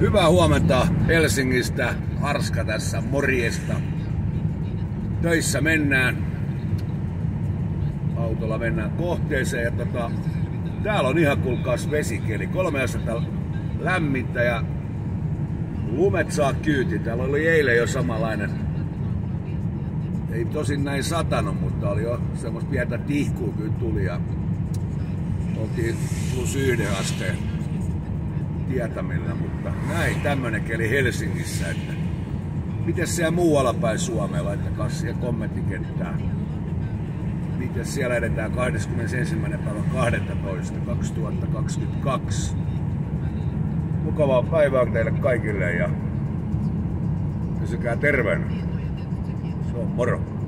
Hyvää huomenta Helsingistä. Arska tässä, morjesta. Töissä mennään. Autolla mennään kohteeseen ja tota, täällä on ihan kulkaas vesikeli. Kolme astetta lämmintä ja lumet saa kyyti. Täällä oli eilen jo samanlainen. Ei tosin näin satanut, mutta oli jo semmoista pientä tihkua kyllä tuli ja oltiin plus yhden asteen tietämillä, mutta näin tämmönen keli Helsingissä, että miten siellä muualla päin Suomea, laittakaa siihen kommenttikenttään. Miten siellä edetään 21. päivä 12. 2022. Mukavaa päivää teille kaikille ja pysykää terveenä. Se on moro.